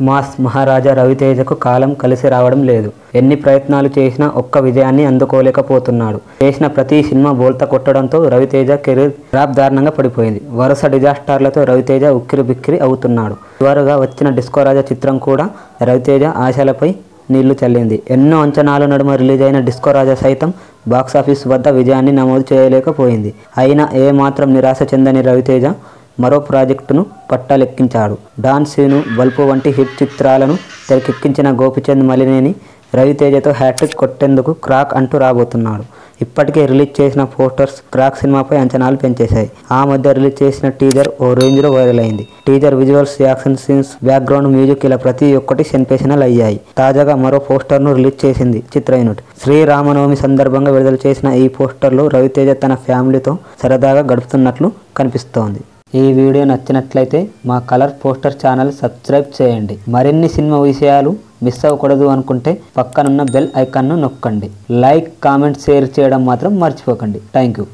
Mass మహారాజా రవితేజకు కాలం కలిసి రావడం లేదు. ఎన్ని ప్రయత్నాలు చేసినా ఒక్క విజయాన్ని అందుకోలేకపోతున్నాడు. చేసిన ప్రతి సినిమా బోల్తా కొట్టడంతో రవితేజ కెరీర్ డ్రాప్ దారుణంగా పడిపోయింది. వరుస డిజాస్టర్లతో రవితేజ ఉక్కిరి బిక్కిరి అవుతున్నాడు. చివరగా వచ్చిన డిస్కో రాజా చిత్రం కూడా రవితేజ ఆశలపై నీళ్ళు చల్లింది. ఎన్నో అంచనాల నడుమ రిలీజ్ అయిన డిస్కో రాజా సైతం బాక్సాఫీస్ వద్ద విజయాన్ని నమోదు చేయలేకపోయింది. అయినా ఏమాత్రం నిరాశ చెందని రవితేజ మరో ప్రాజెక్టును పట్టాలెక్కించాడు. డాన్ సీను బల్పు వంటి హిట్ చిత్రాలను తెరకెక్కించిన గోపిచంద్ మలినేని రవితేజతో హ్యాట్రిక్ కొట్టేందుకు క్రాక్ అంటూ రాబోతున్నాడు. ఇప్పటికే రిలీజ్ చేసిన పోస్టర్స్ క్రాక్ సినిమాపై అంచనాలు పెంచేశాయి. ఆ మధ్య రిలీజ్ చేసిన టీజర్ ఓ రేంజ్లో వైరల్ అయింది teaser visuals action scenes background music ఇలా ప్రతి ఒక్కటి సెన్సేషనల్ అయ్యాయి. తాజాగా మరో పోస్టర్ను రిలీజ్ చేసింది చిత్ర యూనిట్. శ్రీరామనవమి సందర్భంగా విడుదల చేసిన ఈ పోస్టర్లో రవితేజ తన ఫ్యామిలీతో సరదాగా గడుపుతున్నట్లు కనిపిస్తోంది. ఈ వీడియో నచ్చినట్లయితే మా కలర్ పోస్టర్ ఛానల్ సబ్స్క్రైబ్ చేయండి. మరిన్ని సినిమా విషయాలు మిస్ అవ్వకూడదు అనుకుంటే పక్కనున్న బెల్ ఐకాన్ను నొక్కండి. లైక్ కామెంట్ షేర్ చేయడం మాత్రం మర్చిపోకండి. Thank you